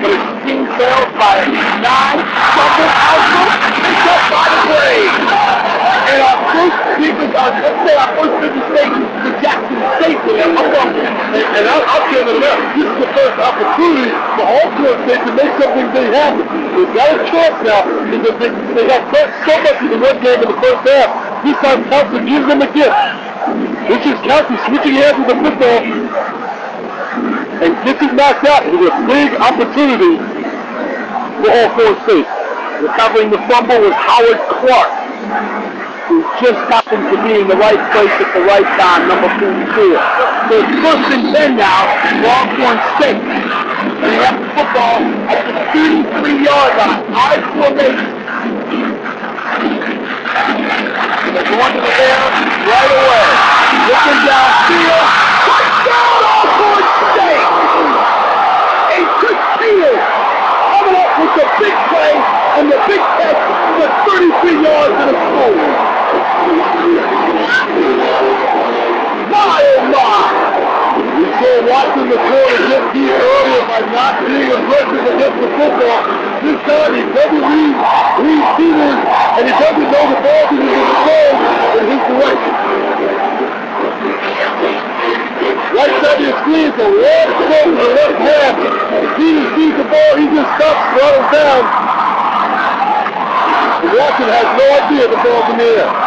But team fails by by the. And our first our, let's say our first Jackson State I'm and, them this is the first opportunity for to make something got a chance now because they, they so much in the game in the first half. This time Council gives them a gift. This is Council switching hands with the football. And this is knocked out. It was a big opportunity for Alcorn State. Recovering the fumble was Howard Clark who just happened to be in the right place at the right time, number 44. So it's first and 10 now, Alcorn State. And they have the football at the 33-yard line, of formation. They're going to the air right away. Looking downfield. Big catch for 33 yards in the school. My oh my! We saw Watson the corner get deep earlier by not being aggressive against the football. This time he doesn't read, read Peters, and he doesn't know the ball because it's thrown in his direction. Right side of your screen a long throw to the left half. Peters sees the ball, he just stops, throws down. Watson has no idea the ball's in the air.